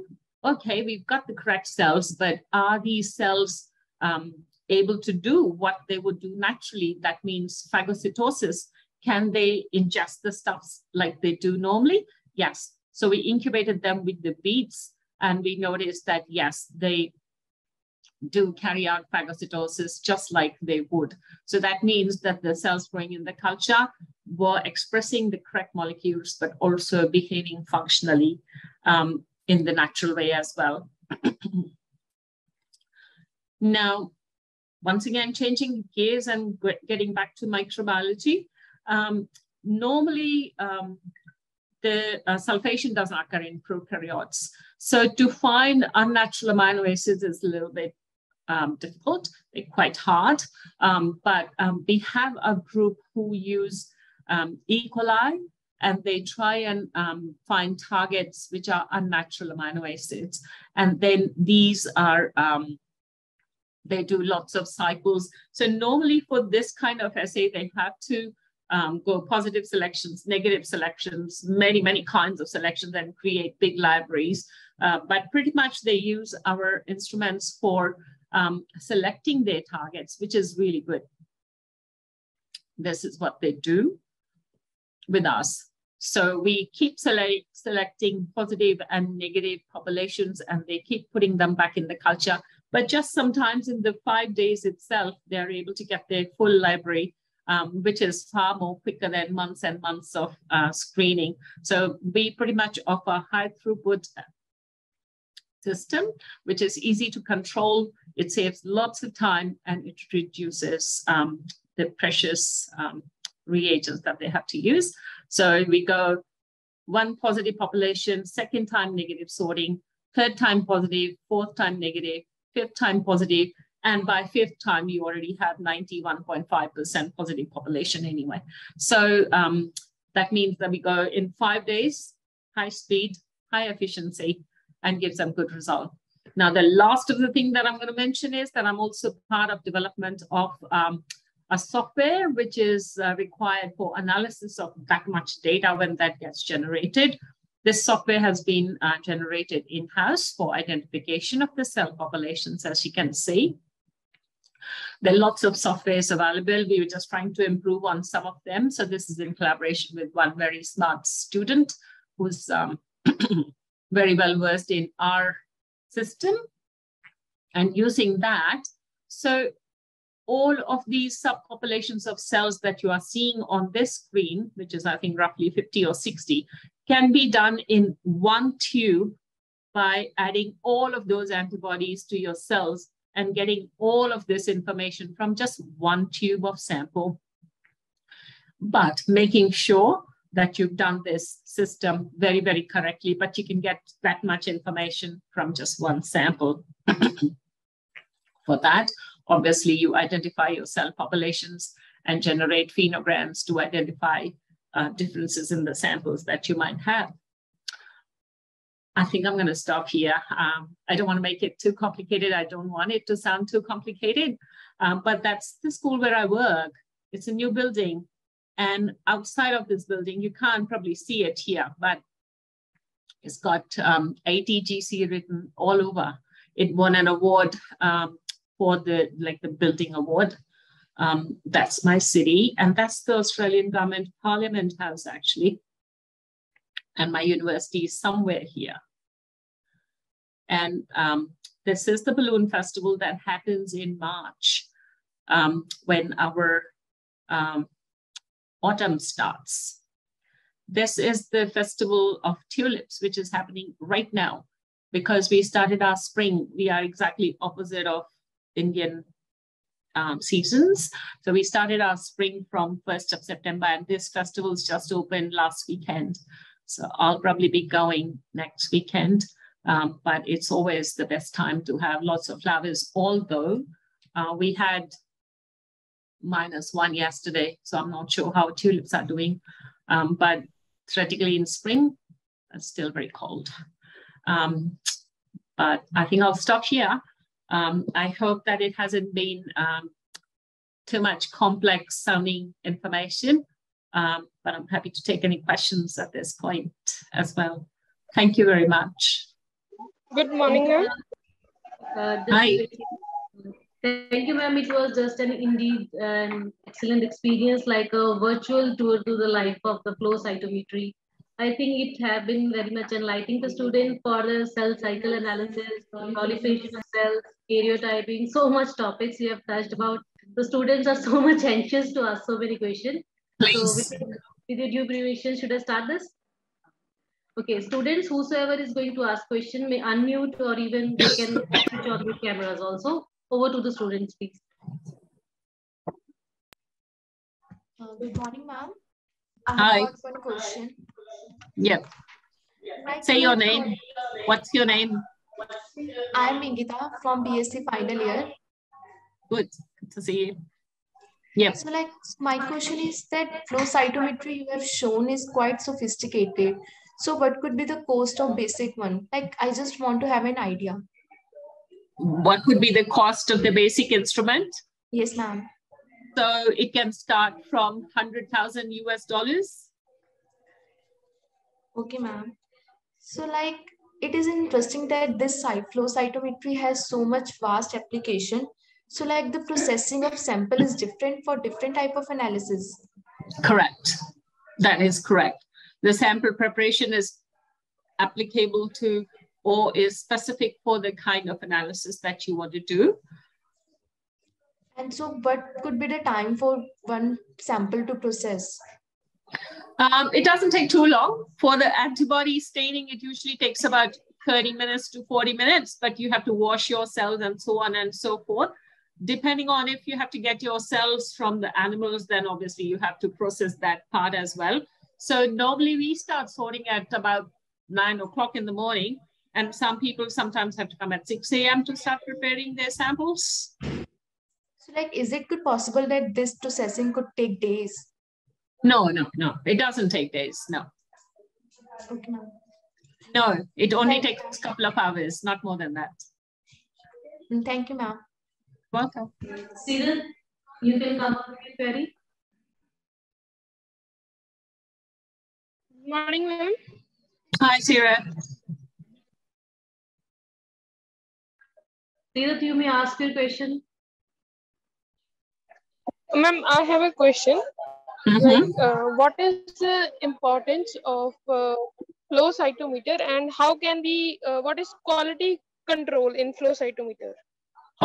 okay, we've got the correct cells, but are these cells um, able to do what they would do naturally? That means phagocytosis. Can they ingest the stuffs like they do normally? Yes. So we incubated them with the beads and we noticed that, yes, they do carry out phagocytosis just like they would. So that means that the cells growing in the culture were expressing the correct molecules, but also behaving functionally um, in the natural way as well. now, once again, changing gears and getting back to microbiology. Um, normally, um, the uh, sulfation does not occur in prokaryotes. So to find unnatural amino acids is a little bit um, difficult, they're quite hard. Um, but um, we have a group who use um, E. coli and they try and um, find targets which are unnatural amino acids. And then these are, they do lots of cycles. So normally for this kind of assay, they have to um, go positive selections, negative selections, many, many kinds of selections and create big libraries. Uh, but pretty much they use our instruments for um, selecting their targets, which is really good. This is what they do with us. So we keep select, selecting positive and negative populations and they keep putting them back in the culture. But just sometimes in the five days itself, they're able to get their full library, um, which is far more quicker than months and months of uh, screening. So we pretty much offer high throughput system, which is easy to control. It saves lots of time and it reduces um, the precious um, reagents that they have to use. So we go one positive population, second time negative sorting, third time positive, fourth time negative, fifth time positive, and by fifth time, you already have 91.5% positive population anyway. So um, that means that we go in five days, high speed, high efficiency, and give them good result. Now, the last of the thing that I'm going to mention is that I'm also part of development of um, a software which is uh, required for analysis of that much data when that gets generated. This software has been uh, generated in-house for identification of the cell populations, as you can see. There are lots of softwares available. We were just trying to improve on some of them. So this is in collaboration with one very smart student who's um, very well versed in our system and using that. So all of these subpopulations of cells that you are seeing on this screen, which is I think roughly 50 or 60, can be done in one tube by adding all of those antibodies to your cells and getting all of this information from just one tube of sample. But making sure that you've done this system very, very correctly, but you can get that much information from just one sample. For that, obviously you identify your cell populations and generate phenograms to identify uh, differences in the samples that you might have. I think I'm going to stop here. Um, I don't want to make it too complicated. I don't want it to sound too complicated, um, but that's the school where I work. It's a new building. And outside of this building, you can't probably see it here, but it's got um, ATGC written all over. It won an award um, for the like the building award. Um, that's my city, and that's the Australian Government Parliament House actually. And my university is somewhere here. And um, this is the balloon festival that happens in March um, when our um, autumn starts. This is the festival of tulips, which is happening right now because we started our spring. We are exactly opposite of Indian um, seasons. So we started our spring from 1st of September and this festival is just opened last weekend. So I'll probably be going next weekend, um, but it's always the best time to have lots of flowers, although uh, we had minus one yesterday. So I'm not sure how tulips are doing, um, but theoretically in spring, it's still very cold. Um, but I think I'll stop here. Um, I hope that it hasn't been um, too much complex sounding information, um, but I'm happy to take any questions at this point as well. Thank you very much. Good morning, ma'am. Uh, Hi. Thank you, ma'am. It was just an indeed an excellent experience, like a virtual tour to the life of the flow cytometry. I think it have been very much enlightening the student for the cell cycle analysis, proliferation of cells, karyotyping, so much topics you have touched about. The students are so much anxious to ask so many questions. Please. So with, with your due abbreviation, should I start this? Okay, students, whosoever is going to ask question may unmute or even they can switch on the cameras also. Over to the students, please. Uh, good morning, ma'am. Hi. I have one question. Yep. Right, Say your name. What's your name? I am Ingita from BSc final year. Good. Good to see you. Yep. So like my question is that flow cytometry you have shown is quite sophisticated. So what could be the cost of basic one? Like I just want to have an idea. What would be the cost of the basic instrument? Yes, ma'am. So it can start from 100,000 US dollars. Okay, ma'am. So like it is interesting that this site flow cytometry has so much vast application. So like the processing of sample is different for different type of analysis. Correct. That is correct. The sample preparation is applicable to or is specific for the kind of analysis that you want to do. And so what could be the time for one sample to process? Um, it doesn't take too long. For the antibody staining, it usually takes about 30 minutes to 40 minutes, but you have to wash your cells and so on and so forth. Depending on if you have to get your cells from the animals, then obviously you have to process that part as well. So normally we start sorting at about nine o'clock in the morning, and some people sometimes have to come at 6 a.m. to start preparing their samples. So like, is it good possible that this processing could take days? No, no, no. It doesn't take days. No, Okay, no. It only Thank takes a couple of hours, not more than that. Mm, Thank you, ma'am. Welcome. Cyril, you can come up with your query. Good morning, ma'am. Hi, Sarah. Cyril, you may ask your question. Ma'am, I have a question. Mhm. Like, uh, what is the importance of uh, flow cytometer and how can the, uh, what is quality control in flow cytometer?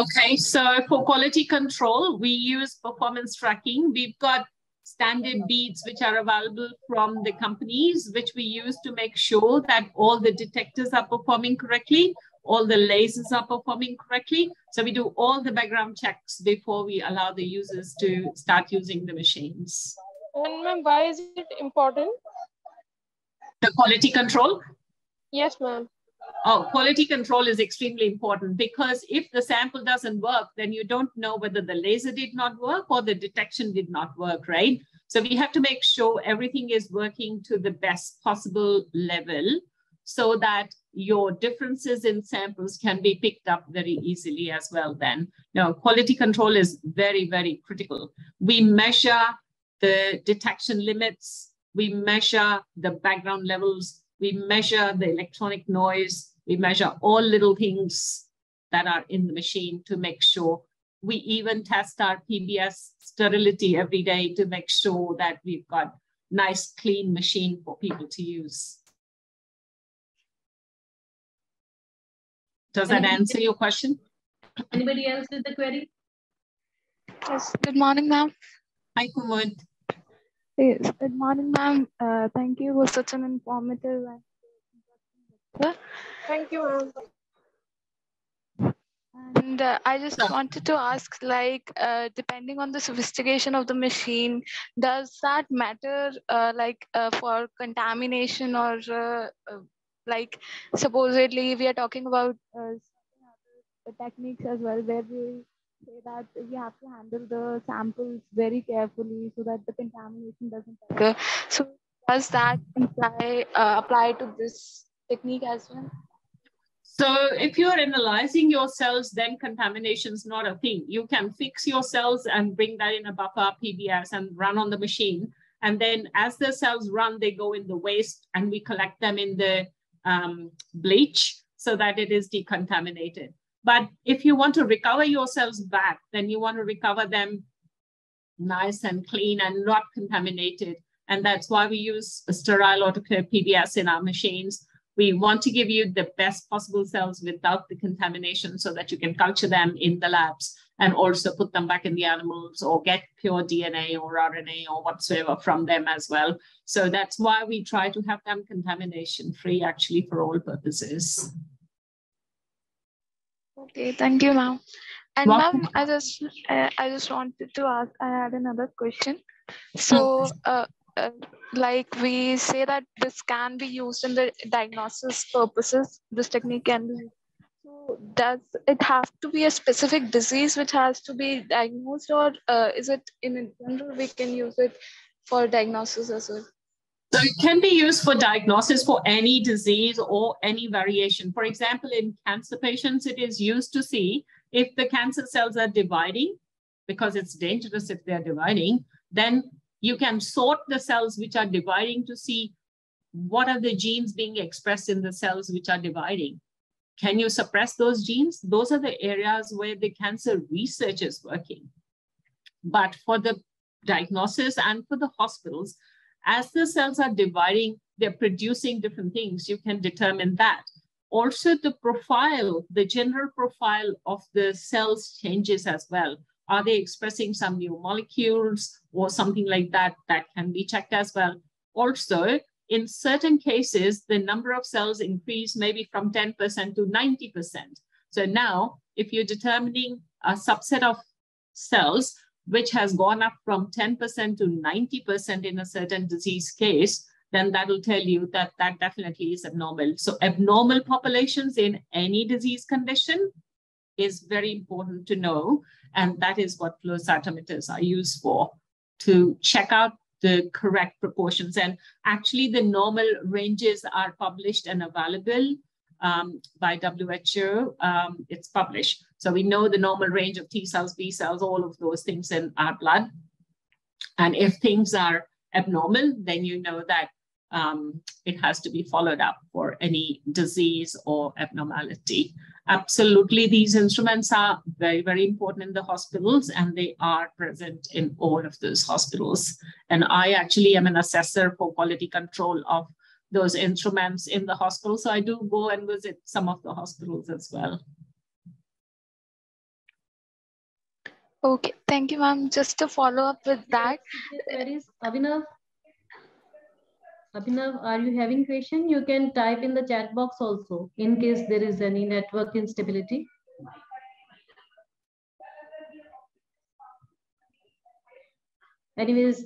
Okay, so for quality control, we use performance tracking. We've got standard beads which are available from the companies, which we use to make sure that all the detectors are performing correctly, all the lasers are performing correctly. So we do all the background checks before we allow the users to start using the machines. And ma'am, why is it important? The quality control, Yes, ma'am. Oh, quality control is extremely important because if the sample doesn't work, then you don't know whether the laser did not work or the detection did not work, right? So we have to make sure everything is working to the best possible level so that your differences in samples can be picked up very easily as well then. Now, quality control is very, very critical. We measure the detection limits, we measure the background levels, we measure the electronic noise, we measure all little things that are in the machine to make sure. We even test our PBS sterility every day to make sure that we've got nice, clean machine for people to use. Does that answer your question? Anybody else with the query? Yes, good morning, ma'am. Hi, Kumud. Yes, good morning, ma'am. Uh, thank you for such an informative and lecture. Thank you, ma'am. And uh, I just Sure. wanted to ask, like, uh, depending on the sophistication of the machine, does that matter, uh, like, uh, for contamination or, uh, like, supposedly we are talking about uh, techniques as well, where we say that we have to handle the samples very carefully so that the contamination doesn't occur. So does that imply uh, apply to this technique as well? So if you're analyzing your cells, then contamination is not a thing. You can fix your cells and bring that in a buffer PBS and run on the machine. And then as the cells run, they go in the waste and we collect them in the um, bleach so that it is decontaminated. But if you want to recover your cells back, then you want to recover them nice and clean and not contaminated. And that's why we use sterile autoclave PBS in our machines. We want to give you the best possible cells without the contamination so that you can culture them in the labs and also put them back in the animals or get pure DNA or RNA or whatsoever from them as well. So that's why we try to have them contamination free actually for all purposes. Okay, thank you, ma'am. And ma'am, I just uh, I just wanted to ask. I had another question. So, uh, uh, like we say that this can be used in the diagnosis purposes. This technique can be. So, does it have to be a specific disease which has to be diagnosed, or uh, is it in general we can use it for diagnosis as well? So it can be used for diagnosis for any disease or any variation. For example, in cancer patients, it is used to see if the cancer cells are dividing, because it's dangerous if they're dividing, then you can sort the cells which are dividing to see what are the genes being expressed in the cells which are dividing. Can you suppress those genes? Those are the areas where the cancer research is working. But for the diagnosis and for the hospitals, as the cells are dividing, they're producing different things. You can determine that. Also, the profile, the general profile of the cells changes as well. Are they expressing some new molecules or something like that? That can be checked as well. Also, in certain cases, the number of cells increase maybe from 10% to 90%. So now, if you're determining a subset of cells, which has gone up from 10% to 90% in a certain disease case, then that will tell you that that definitely is abnormal. So abnormal populations in any disease condition is very important to know. And that is what flow cytometers are used for, to check out the correct proportions. And actually the normal ranges are published and available um, by WHO. Um, it's published. So we know the normal range of T cells, B cells, all of those things in our blood. And if things are abnormal, then you know that um, it has to be followed up for any disease or abnormality. Absolutely, these instruments are very, very important in the hospitals and they are present in all of those hospitals. And I actually am an assessor for quality control of those instruments in the hospital. So I do go and visit some of the hospitals as well. Okay, thank you, ma'am. Just to follow up with that. Where is Abhinav? Abhinav, are you having question? You can type in the chat box also in case there is any network instability. Anyways,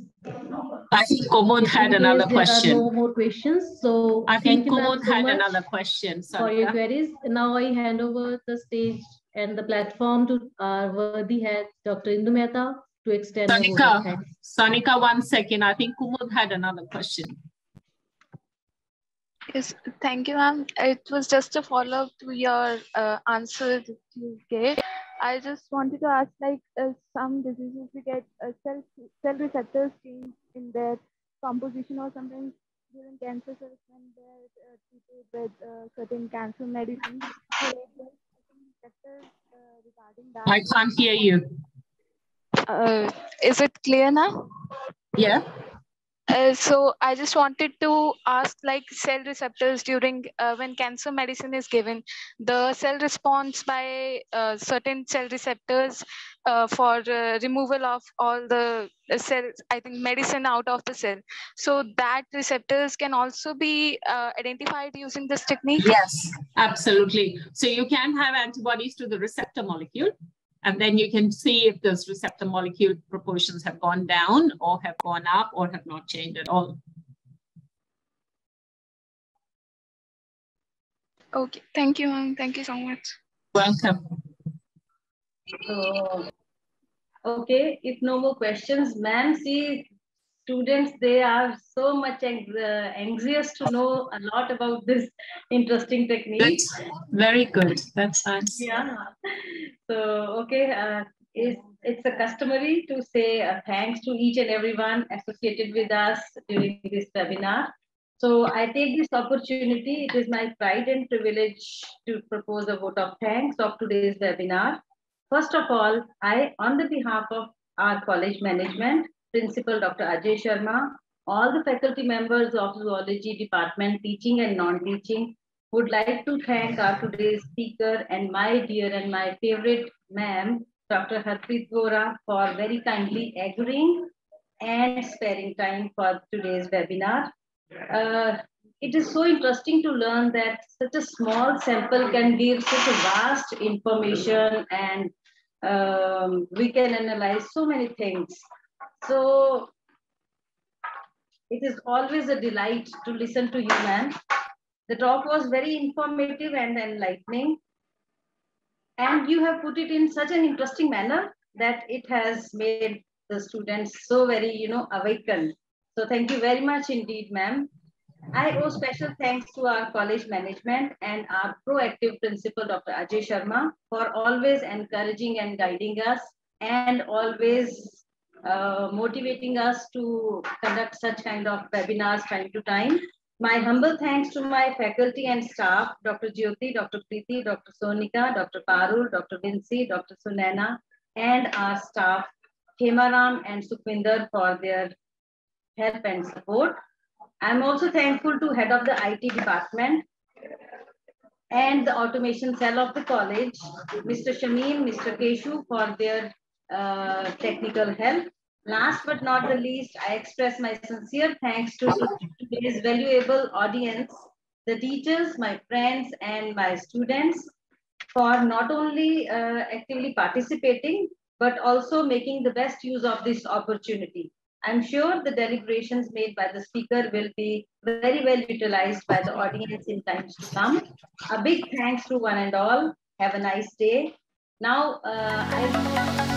I think Kumud had another question. no more questions. So I think Kumud so had another question. Sorry, for your queries. Now I hand over the stage and the platform to our worthy head, Dr. Indu Mehta, to extend. Sanika, Sanika, one second. I think Kumud had another question. Yes, thank you, ma'am. It was just a follow-up to your uh, answer that you gave. I just wanted to ask, like, uh, some diseases we get uh, cell cell receptors change in their composition, or sometimes during cancer cells when they're uh, treated with uh, certain cancer medicines. I can't hear you. Uh, is it clear now? Yeah. Uh, so I just wanted to ask like cell receptors during uh, when cancer medicine is given, the cell response by uh, certain cell receptors uh, for uh, removal of all the cells, I think medicine out of the cell. So that receptors can also be identified using this technique? Yes, absolutely. So you can have antibodies to the receptor molecule and then you can see if those receptor molecule proportions have gone down or have gone up or have not changed at all. Okay, thank you, ma'am. Thank you so much. Welcome. So, okay, if no more questions, ma'am, see, students, they are so much uh, anxious to know a lot about this interesting technique. Very good. That's nice. Yeah. So, okay, uh, it's, it's a customary to say uh, thanks to each and everyone associated with us during this webinar. So I take this opportunity. It is my pride and privilege to propose a vote of thanks of today's webinar. First of all, I, on the behalf of our college management, Principal Dr. Ajay Sharma, all the faculty members of Zoology Department, teaching and non-teaching, would like to thank our today's speaker and my dear and my favorite ma'am, Dr. Harpreet Vohra, for very kindly agreeing and sparing time for today's webinar. Uh, it is so interesting to learn that such a small sample can give such a vast information and um, we can analyze so many things. So it is always a delight to listen to you, ma'am. The talk was very informative and enlightening. And you have put it in such an interesting manner that it has made the students so very, you know, awakened. So thank you very much indeed, ma'am. I owe special thanks to our college management and our proactive principal, Dr. Ajay Sharma, for always encouraging and guiding us and always uh, motivating us to conduct such kind of webinars time to time. My humble thanks to my faculty and staff, Dr. Jyoti, Dr. Preeti, Dr. Sonika, Dr. Parul, Dr. Vinci, Dr. Sunaina, and our staff, Hemaram and Sukhvinder for their help and support. I'm also thankful to head of the IT department and the automation cell of the college, Mr. Shameen, Mr. Keshu for their uh, technical help. Last but not the least, I express my sincere thanks to today's valuable audience, the teachers, my friends, and my students for not only uh, actively participating, but also making the best use of this opportunity. I'm sure the deliberations made by the speaker will be very well utilized by the audience in times to come. A big thanks to one and all. Have a nice day. Now, uh, I...